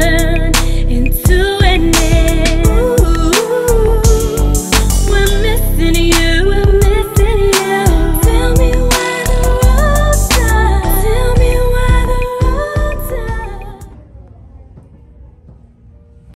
business.